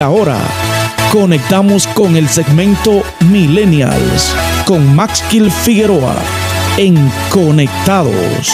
Ahora conectamos con el segmento Millennials con Maxkill Figueroa en Conectados.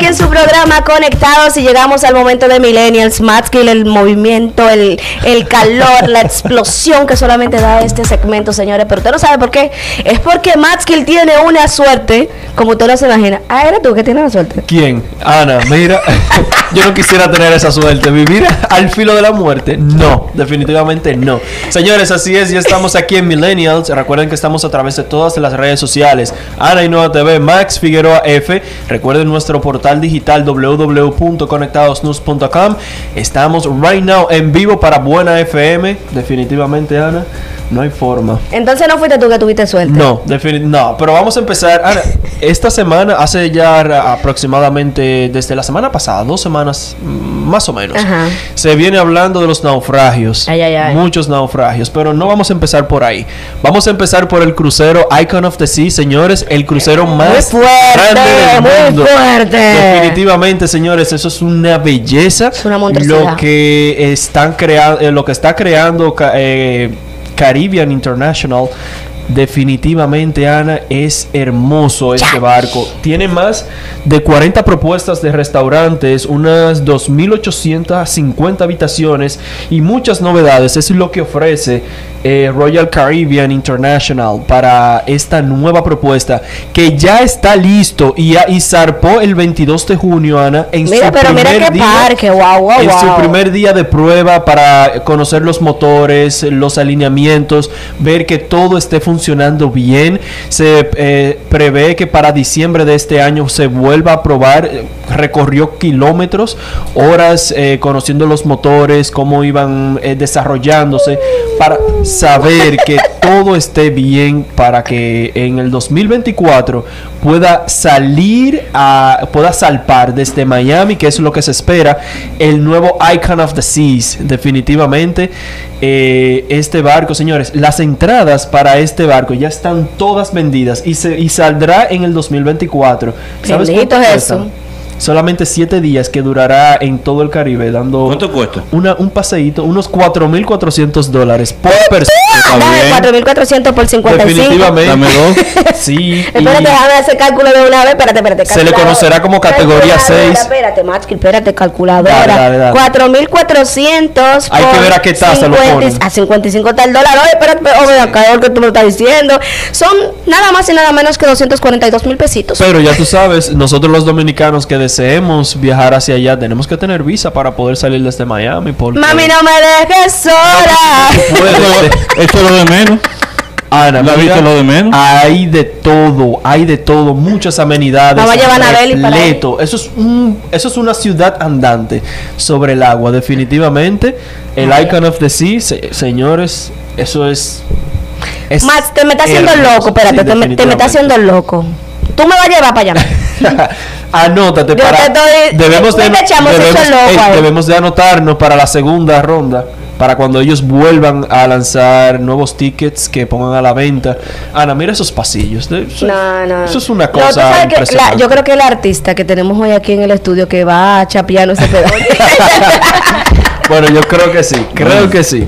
Aquí en su programa Conectados y llegamos al momento de Millennials, Matskill, el movimiento, el, el calor, la explosión que solamente da este segmento, señores. Pero usted no sabe por qué. Es porque Matskill tiene una suerte, como usted no se imagina. Ah, ¿era tú que tienes la suerte? ¿Quién? Ana, mira, yo no quisiera tener esa suerte. ¿Vivir al filo de la muerte? No, definitivamente no. Señores, así es, ya estamos aquí en Millennials. Recuerden que estamos a través de todas las redes sociales. Ana y Nueva TV, Max Figueroa F. Recuerden nuestro portal digital www.conectadosnews.com. Estamos right now en vivo para Buena FM. Definitivamente, Ana. No hay forma. Entonces no fuiste tú que tuviste suerte. No, no, pero vamos a empezar. Ana, esta semana, hace ya aproximadamente desde la semana pasada, dos semanas mm, más o menos, se viene hablando de los naufragios. Ay, ay, ay. Muchos naufragios, pero no vamos a empezar por ahí. Vamos a empezar por el crucero Icon of the Sea, señores, el crucero más fuerte, grande del mundo. Muy fuerte. Definitivamente, señores, eso es una belleza. Es una Lo que están creando, eh, lo que está creando eh, Caribbean International Definitivamente, Ana, es hermoso este barco. Tiene más de 40 propuestas de restaurantes, unas 2.850 habitaciones y muchas novedades. Es lo que ofrece eh, Royal Caribbean International para esta nueva propuesta que ya está listo y, y zarpó el 22 de junio, Ana, en su primer día, en su primer día de prueba para conocer los motores, los alineamientos, ver que todo esté funcionando bien. Se eh, prevé que para diciembre de este año se vuelva a probar. Recorrió kilómetros, horas eh, conociendo los motores, cómo iban eh, desarrollándose, para saber que todo esté bien para que en el 2024 pueda salir a pueda salpar desde Miami, que es lo que se espera, el nuevo Icon of the Seas, definitivamente este barco, señores, las entradas para este barco ya están todas vendidas y, se, y saldrá en el 2024. ¿Sabes cuánto es eso? Solamente siete días que durará en todo el Caribe dando ¿Cuánto cuesta? Una, un paseíto, unos 4.400 dólares por persona. 4.400 por 55. Definitivamente. sí. espérate, déjame hacer cálculo de una vez. Espérate, espérate. Se le conocerá como categoría 6. Espérate, Max, espérate, calculadora. 4.400 Hay que ver a qué tasa lo ponen. A 55 está el dólar. Oye, espérate, oye, acá que tú me estás diciendo. Son nada más y nada menos que 242 mil pesitos. Pero ya tú sabes, nosotros los dominicanos que deseemos viajar hacia allá, tenemos que tener visa para poder salir desde Miami. Porque... Mami, no me dejes sola. Es lo de menos. Ana, ¿La viste lo de menos? Hay de todo, hay de todo, muchas amenidades. Vamos a llevar a para Eso es un, eso es una ciudad andante sobre el agua, definitivamente. El Icon of the Sea, señores, eso es, es Max, te me estás haciendo loco, espérate, te, me, te me estás haciendo loco. Tú me vas a llevar para allá. Anótate para. debemos, de, debemos, de anotarnos para la segunda ronda. Para cuando ellos vuelvan a lanzar nuevos tickets que pongan a la venta. Ana, mira esos pasillos. Eso, no, no. Eso es una cosa. yo creo que el artista que tenemos hoy aquí en el estudio que va a chapear ese pedazo. bueno, yo creo que sí. Creo que sí.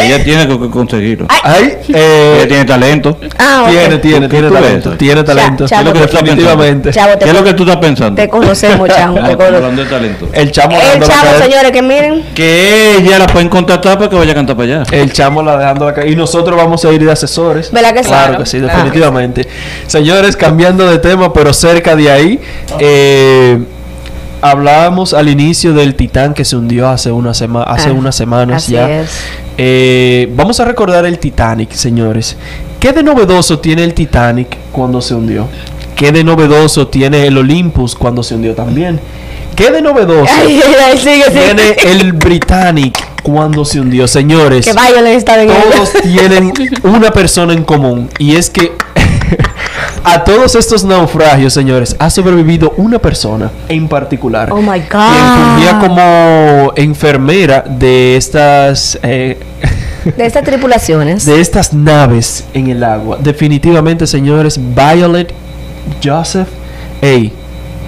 Ella tiene que conseguirlo. Ay, eh, ella tiene talento. Ah, Tiene, tiene, tiene talento. Tiene talento. ¿Qué es lo que definitivamente. ¿Qué es lo que tú estás pensando? Te conocemos, chamo. te conocemos. de talento. El chamo. El chamo, señores, que miren. Que ella la pueden contratar para que vaya a cantar para allá. El chamo la dejando acá. Y nosotros vamos a ir de asesores. ¿Verdad que sí? Claro que sí, definitivamente. Señores, cambiando de tema, pero cerca de ahí. Eh hablábamos al inicio del Titán que se hundió hace, una sema hace ah, unas semanas ya. Eh, vamos a recordar el Titanic, señores. ¿Qué de novedoso tiene el Titanic cuando se hundió? ¿Qué de novedoso tiene el Olympus cuando se hundió también? ¿Qué de novedoso tiene el Britannic cuando se hundió? Señores, que todos tienen una persona en común y es que a todos estos naufragios, señores, ha sobrevivido una persona en particular. Oh my God. Quien como enfermera de estas. Eh, de estas tripulaciones. De estas naves en el agua. Definitivamente, señores, Violet Joseph, hey,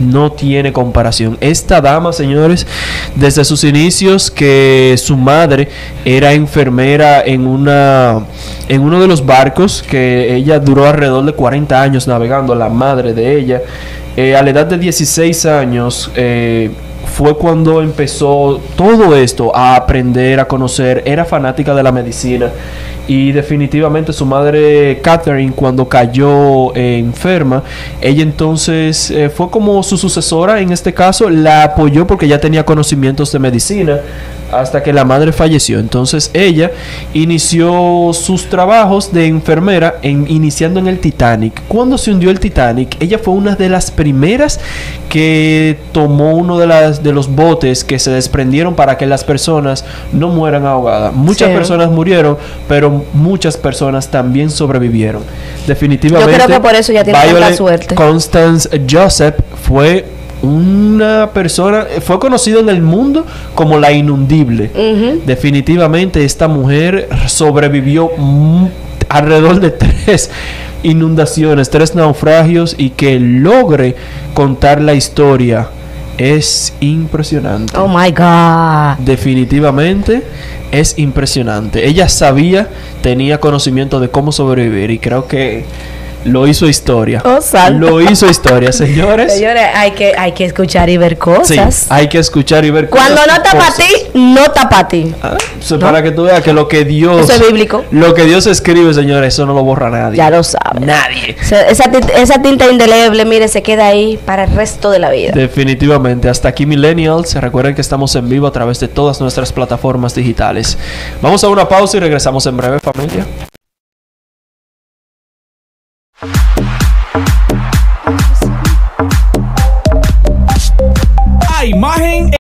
no tiene comparación. Esta dama, señores, desde sus inicios que su madre era enfermera en una en uno de los barcos que ella duró alrededor de 40 años navegando, la madre de ella, eh, a la edad de 16 años eh, fue cuando empezó todo esto a aprender, a conocer, era fanática de la medicina y definitivamente su madre Catherine cuando cayó eh, enferma, ella entonces eh, fue como su sucesora en este caso, la apoyó porque ya tenía conocimientos de medicina hasta que la madre falleció. Entonces ella inició sus trabajos de enfermera en, iniciando en el Titanic. Cuando se hundió el Titanic, ella fue una de las primeras que tomó uno de, las, de los botes que se desprendieron para que las personas no mueran ahogadas. Muchas personas murieron, pero muchas personas también sobrevivieron. Definitivamente. Yo creo que por eso ya tiene tanta suerte. Constance Joseph fue una persona, fue conocido en el mundo como la inundible. Definitivamente esta mujer sobrevivió alrededor de tres inundaciones, tres naufragios y que logre contar la historia es impresionante. Oh my God. Definitivamente es impresionante. Ella sabía, tenía conocimiento de cómo sobrevivir y creo que lo hizo historia. Oh, lo hizo historia, señores. Señores, hay que, hay que escuchar y ver cosas. Sí, hay que escuchar y ver cosas. Cuando no está para ti, no está para ti. Ah, para que tú veas que lo que Dios. Eso es bíblico. Lo que Dios escribe, señores, eso no lo borra nadie. Ya lo sabe. Nadie. esa, esa tinta indeleble, mire, se queda ahí para el resto de la vida. Definitivamente. Hasta aquí, Millennials. Recuerden que estamos en vivo a través de todas nuestras plataformas digitales. Vamos a una pausa y regresamos en breve, familia. ping